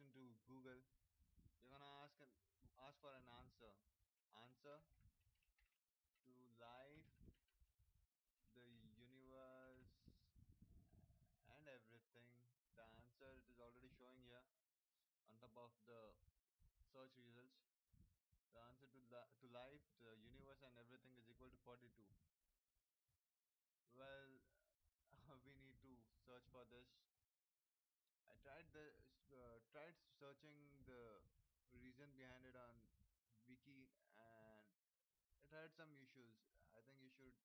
into Google, you're gonna tried searching the reason behind it on wiki and it had some issues. I think you should